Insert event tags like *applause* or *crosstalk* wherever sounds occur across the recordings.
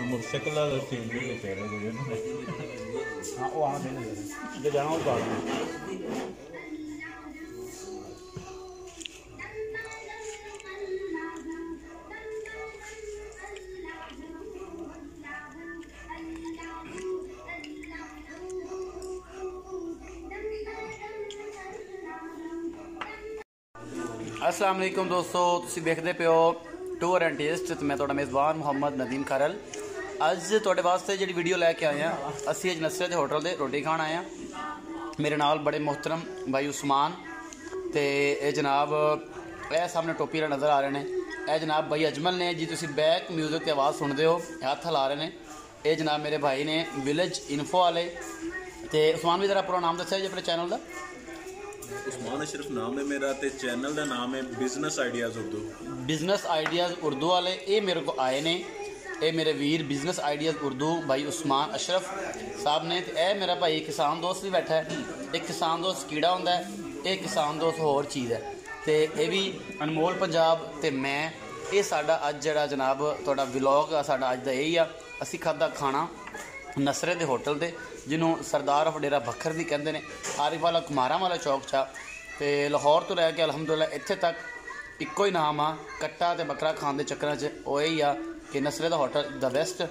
Motorcycle ਦਾ scene ਵੀ ਲੈ ਰਹੇ ਜਿਹੜੇ ਹਾਂ, ਉਹ ਆਹ ਦੇ ਦੇ। ਜੇ ਜਾਣਾ ਉਹ ਬਾਅਦ ਅਸਲਾਮ ਅਲੈਕੁਮ ਦੋਸਤੋ, ਤੁਸੀਂ ਵੇਖਦੇ ਪਿਓ ਟੂਰ ਐਂਡ ਟੇਸਟ ਤੇ ਮੈਂ ਤੁਹਾਡਾ ਮੇਜ਼ਬਾਨ ਮੁਹੰਮਦ ਨਦੀਮ ਖਰਲ। ਅੱਜ ਤੁਹਾਡੇ ਵਾਸਤੇ ਜਿਹੜੀ ਵੀਡੀਓ ਲੈ ਕੇ ਆਏ ਆ ਅਸੀਂ ਅੱਜ ਨਸਰਤ ਹੋਟਲ ਦੇ ਰੋਟੀ ਖਾਣ ਆਏ ਆ ਮੇਰੇ ਨਾਲ ਬੜੇ ਮੁਹਤਰਮ ਭਾਈ ਉਸਮਾਨ ਤੇ ਇਹ ਜਨਾਬ, ਇਹ ਸਾਹਮਣੇ ਟੋਪੀ ਵਾਲੇ ਨਜ਼ਰ ਆ ਰਹੇ ਨੇ। ਇਹ ਜਨਾਬ ਭਾਈ ਅਜਮਲ ਨੇ, ਜੀ ਤੁਸੀਂ ਬੈਕ 뮤직 ਤੇ ਆਵਾਜ਼ ਸੁਣਦੇ ਹੋ, ਹੱਥ ਹਿਲਾ ਰਹੇ ਨੇ। ਇਹ ਜਨਾਬ ਮੇਰੇ ਭਾਈ ਨੇ ਵਿਲੇਜ ਇਨਫੋ ਵਾਲੇ। ਤੇ ਉਸਮਾਨ ਵੀ ਜ਼ਰਾ ਪੂਰਾ ਨਾਮ ਦੱਸਿਆ ਜੀ ਆਪਣੇ ਚੈਨਲ ਦਾ। ਉਸਮਾਨ ਅਸ਼ਰਫ ਨਾਮ ਹੈ ਮੇਰਾ ਤੇ ਚੈਨਲ ਦਾ ਨਾਮ ਹੈ business ideas Urdu business ideas Urdu ਵਾਲੇ, ਇਹ ਮੇਰੇ ਕੋ ਆਏ ਨੇ। ਇਹ ਮੇਰੇ ਵੀਰ ਬਿਜ਼ਨਸ ਆਈਡੀਆਜ਼ ਉਰਦੂ ਭਾਈ ਉਸਮਾਨ ਅਸ਼ਰਫ ਸਾਹਿਬ ਨੇ ਤੇ ਇਹ ਮੇਰਾ ਭਾਈ ਕਿਸਾਨ ਦੋਸਤ ਵੀ ਬੈਠਾ ਹੈ। ਇੱਕ ਕਿਸਾਨ ਦੋਸਤ ਕੀੜਾ ਹੁੰਦਾ ਹੈ? ਇਹ ਕਿਸਾਨ ਦੋਸਤ ਹੋਰ ਚੀਜ਼ ਹੈ। ਤੇ ਇਹ ਵੀ ਅਨਮੋਲ ਪੰਜਾਬ ਤੇ ਮੈਂ। ਇਹ ਸਾਡਾ ਅੱਜ ਜਿਹੜਾ ਜਨਾਬ, ਤੁਹਾਡਾ ਵਲੌਗ ਆ, ਸਾਡਾ ਅੱਜ ਦਾ ਇਹ ਹੀ ਆ। ਅਸੀਂ ਖਾਦਾ ਖਾਣਾ। ਨਸਰੇ ਦੇ ਹੋਟਲ ਤੇ ਜਿਹਨੂੰ ਸਰਦਾਰ ਆਫ ਡੇਰਾ ਬੱਖਰ ਵੀ ਕਹਿੰਦੇ ਨੇ ਆਰਿਫ ਵਾਲਾ ਕੁਮਾਰਾਂ ਵਾਲਾ ਚੌਕ 'ਚ ਤੇ ਲਾਹੌਰ ਤੋਂ ਲੈ ਕੇ ਅਲਹਮਦੁਲਿਲਾ ਇੱਥੇ ਤੱਕ ਇੱਕੋ ਹੀ ਨਾਮ ਆ ਕੱਟਾ ਤੇ ਬੱਕਰਾ ਖਾਣ ਦੇ ਚੱਕਰਾਂ 'ਚ ਉਹ ਹੀ ਆ ਕਿ ਨਸਰੇ ਦਾ ਹੋਟਲ ਦਾ ਬੈਸਟ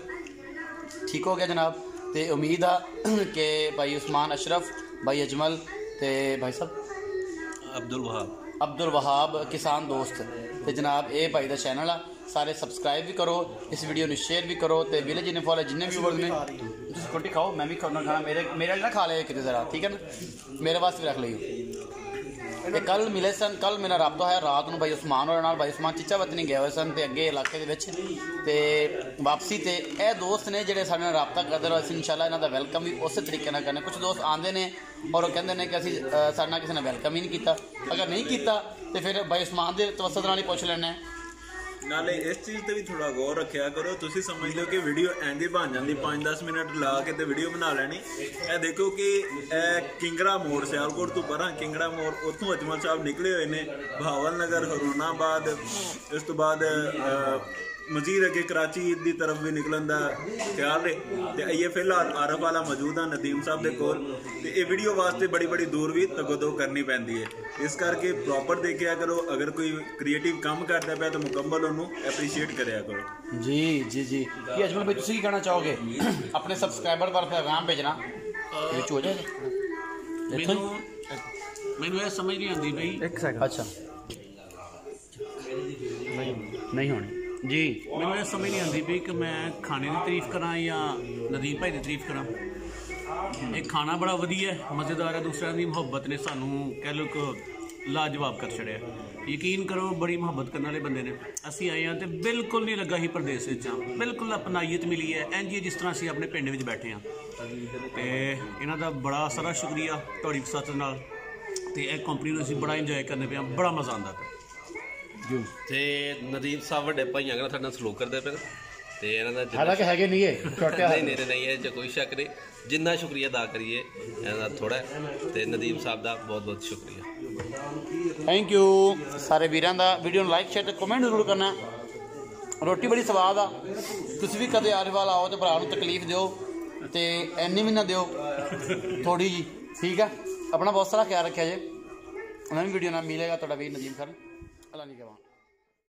ਠੀਕ ਹੋ ਗਿਆ ਜਨਾਬ? ਤੇ ਉਮੀਦ ਆ *clears throat* ਕਿ ਭਾਈ ਉਸਮਾਨ ਅਸ਼ਰਫ ਭਾਈ ਅਜਮਲ ਤੇ ਭਾਈ ਸਾਹਿਬ ਅਬਦੁਲ ਵਹਾਬ। ਅਬਦੁਲ ਵਹਾਬ ਕਿਸਾਨ ਦੋਸਤ। ਤੇ ਜਨਾਬ ਇਹ ਭਾਈ ਦਾ ਚੈਨਲ ਆ। ਸਾਰੇ ਸਬਸਕ੍ਰਾਈਬ ਵੀ ਕਰੋ ਇਸ ਵੀਡੀਓ ਨੂੰ ਸ਼ੇਅਰ ਵੀ ਕਰੋ ਤੇ ਵਿਲੇਜ ਇਨਫੋ ਵਾਲੇ ਜਿੰਨੇ ਵੀਵਰਸ ਨੇ ਤੁਸੀਂ ਰੋਟੀ ਖਾਓ ਮੈਂ ਵੀ ਖਾਣਾ ਖਾਣਾ ਮੇਰੇ ਮੇਰੇ ਲਈ ਨਾ ਖਾ ਲਿਆ ਕਿਤੇ ਜ਼ਰਾ ਠੀਕ ਹੈ ਨਾ? ਮੇਰੇ ਵਾਸਤੇ ਵੀ ਰੱਖ ਲਈਓ। ਤੇ ਕੱਲ ਮਿਲੇ ਸਨ ਕੱਲ ਮੇਰਾ ਰਾਬਤਾ ਹੋਇਆ, ਰਾਤ ਨੂੰ ਭਾਈ ਉਸਮਾਨ ਹੋਰਾਂ ਨਾਲ ਭਾਈ ਉਸਮਾਨ ਚੀਚਾ ਵਤਨੀ ਗਏ ਹੋਏ ਸਨ ਤੇ ਅੱਗੇ ਇਲਾਕੇ ਦੇ ਵਿੱਚ ਤੇ ਵਾਪਸੀ ਤੇ ਇਹ ਦੋਸਤ ਨੇ ਜਿਹੜੇ ਸਾਡੇ ਨਾਲ ਰਾਬਤਾ ਕਰਦੇ ਰਹੇ, ਅਸੀਂ ਇਨਸ਼ਾਅੱਲਾ ਇਹਨਾਂ ਦਾ ਵੈਲਕਮ ਵੀ ਉਸੇ ਤਰੀਕੇ ਨਾਲ ਕਰਨਾ। ਕੁਝ ਦੋਸਤ ਆਉਂਦੇ ਨੇ ਔਰ ਉਹ ਕਹਿੰਦੇ ਨੇ ਕਿ ਅਸੀਂ ਸਾਡੇ ਨਾਲ ਕਿਸੇ ਨੇ ਵੈਲਕਮ ਹੀ ਨਹੀਂ ਕੀਤਾ। ਅਗਰ ਨਹੀਂ ਕੀਤਾ, ਤੇ ਫਿਰ ਭਾਈ ਉਸਮਾਨ ਦੇ ਤਵਸਤ ਨਾਲ ਹੀ ਪੁੱਛ ਲੈਣਾ ਹੈ। ਨਾਲੇ ਇਸ ਚੀਜ਼ ਤੇ ਵੀ ਥੋੜਾ ਗੌਰ ਰੱਖਿਆ ਕਰੋ। ਤੁਸੀਂ ਸਮਝਦੇ ਹੋ ਕਿ ਵੀਡੀਓ ਐਂਦੀ ਬਣ ਜਾਂਦੀ 5-10 ਮਿੰਟ ਲਾ ਕੇ ਤੇ ਵੀਡੀਓ ਬਣਾ ਲੈਣੀ। ਇਹ ਦੇਖੋ ਕਿ ਇਹ ਕਿੰਗਰਾ ਮੋੜ, ਸਿਆਲਕੋਟ ਤੋਂ ਪਰਾਂ ਕਿੰਗਰਾ ਮੋੜ, ਉੱਥੋਂ ਅਜਮਲ ਸਾਹਿਬ ਨਿਕਲੇ ਹੋਏ ਨੇ। ਬਹਾਵਲ ਨਗਰ, ਹਰੂਨਾਬਾਦ, ਇਸ ਤੋਂ ਬਾਅਦ ਮਜ਼ੀਦ ਅੱਗੇ ਕਰਾਚੀ ਦੀ ਤਰਫ ਵੀ ਨਿਕਲਣ ਦਾ ਖਿਆਲ ਹੈ ਤੇ ਇਹ ਫਿਲਹਾਲ ਆਰਫ ਵਾਲਾ ਮੌਜੂਦ ਆ ਨਦੀਮ ਸਾਹਿਬ ਦੇ ਕੋਲ ਤੇ ਇਹ ਵੀਡੀਓ ਵਾਸਤੇ ਬੜੀ ਬੜੀ ਦੂਰ ਵੀ ਤਗਦੋ ਕਰਨੀ ਪੈਂਦੀ ਹੈ। ਇਸ ਕਰਕੇ ਪ੍ਰੋਪਰ ਦੇਖਿਆ ਕਰੋ ਅਗਰ ਕੋਈ ਕ੍ਰੀਏਟਿਵ ਕੰਮ ਕਰਦਾ ਪਿਆ ਤਾਂ ਮੁਕੰਮਲ ਉਹਨੂੰ ਐਪਰੀਸ਼ੀਏਟ ਕਰਿਆ ਕਰੋ। ਜੀ ਜੀ ਜੀ। ਕੀ ਅਜਮਲ ਭਾਈ ਤੁਸੀਂ ਕੀ ਕਹਿਣਾ ਚਾਹੋਗੇ? ਆਪਣੇ ਸਬਸਕ੍ਰਾਈਬਰ ਪਰ ਪੈਗਾਮ ਭੇਜਣਾ। ਵਿੱਚ ਹੋ ਜਾਏਗਾ ਮੈਨੂੰ ਮੈਨੂੰ ਇਹ ਸਮਝ ਨਹੀਂ ਆਉਂਦੀ ਬਈ ਇੱਕ ਸੈਕਿੰਡ ਅੱਛਾ ਨਹੀਂ ਹੋਣੀ। ਜੀ। ਮੈਨੂੰ ਇਹ ਸਮਝ ਨਹੀਂ ਆਉਂਦੀ ਬਈ ਕਿ ਮੈਂ ਖਾਣੇ ਦੀ ਤਾਰੀਫ ਕਰਾਂ ਜਾਂ ਨਦੀਮ ਭਾਈ ਦੀ ਤਾਰੀਫ ਕਰਾਂ। ਇਹ ਖਾਣਾ ਬੜਾ ਵਧੀਆ ਹੈ ਮਜ਼ੇਦਾਰ ਹੈ। ਦੂਸਰਿਆਂ ਦੀ ਮੁਹੱਬਤ ਨੇ ਸਾਨੂੰ ਕਹਿ ਲਓ ਕਿ ਲਾਜਵਾਬ ਕਰ ਛੜਿਆ ਯਕੀਨ ਕਰੋ, ਬੜੀ ਮੁਹੱਬਤ ਕਰਨ ਵਾਲੇ ਬੰਦੇ ਨੇ। ਅਸੀਂ ਆਏ ਹਾਂ ਤੇ ਬਿਲਕੁਲ ਨਹੀਂ ਲੱਗਾ ਹੀ ਪ੍ਰਦੇਸ਼ ਵਿੱਚ ਆ ਬਿਲਕੁਲ ਅਪਨਾਈਅਤ ਮਿਲੀ ਹੈ। ਇੰਜ ਹੀ ਜਿਸ ਤਰ੍ਹਾਂ ਅਸੀਂ ਆਪਣੇ ਪਿੰਡ ਵਿੱਚ ਬੈਠੇ ਹਾਂ। ਤੇ ਇਹਨਾਂ ਦਾ ਬੜਾ ਸਾਰਾ ਸ਼ੁਕਰੀਆ ਤੁਹਾਡੀ ਸਾਥ ਨਾਲ। ਤੇ ਇਹ ਕੰਪਨੀ ਨੂੰ ਅਸੀਂ ਬੜਾ ਇੰਜੋਏ ਕਰਨੇ ਪਿਆ ਬੜਾ ਮਜ਼ਾ ਆਉਂਦਾ ਪਿਆ। ਤੇ ਨਦੀਮ ਸਾਹਿਬ ਵੱਡੇ ਭਾਈਆਂ ਨਾਲ ਸਾਡੇ ਨਾਲ ਸਲੂਕ ਕਰਦੇ ਪਏ ਨੇ। ਤੇ ਇਹਨਾਂ ਦਾ ਜਿੰਨਾ- ਹਾਲਾਂਕਿ ਹੈਗੇ ਨਹੀਂ ਇਹ ਛੋਟੇ ਨਹੀਂ ਨਹੀਂ ਨਹੀਂ ਇਹ 'ਚ ਕੋਈ ਸ਼ੱਕ ਨਹੀਂ ਜਿੰਨਾ ਸ਼ੁਕਰੀਆ ਅਦਾ ਕਰੀਏ ਇਹਨਾਂ ਦਾ ਥੋੜਾ। ਤੇ ਨਦੀਮ ਸਾਹਿਬ ਦਾ ਬਹੁਤ ਬਹੁਤ ਸ਼ੁਕਰੀਆ। ਥੈਂਕ ਯੂ ਸਾਰੇ ਵੀਰਾਂ ਦਾ। ਵੀਡੀਓ ਨੂੰ ਲਾਈਕ ਸ਼ੇਅਰ ਤੇ ਕਮੈਂਟ ਜ਼ਰੂਰ ਕਰਨਾ। ਰੋਟੀ ਬੜੀ ਸਵਾਦ ਆ। ਤੁਸੀਂ ਵੀ ਕਦੇ ਆਰੇਵਾਲ ਆਓ ਤੇ ਭਰਾ ਨੂੰ ਤਕਲੀਫ ਦਿਓ ਤੇ ਐਨੀ ਵੀ ਨਾ ਦਿਓ। ਥੋੜੀ ਜੀ ਠੀਕ ਆ? ਆਪਣਾ ਬਹੁਤ ਸਾਰਾ ਖਿਆਲ ਰੱਖਿਆ ਜੇ। ਨਵੀਂ ਵੀਡੀਓ ਨਾਲ ਮਿਲੇਗਾ ਤੁਹਾਡਾ ਵੀਰ ਨਦੀਮ ਖਰ ਅੱਲਾ ਨਹੀਂ ਕਹਾਂ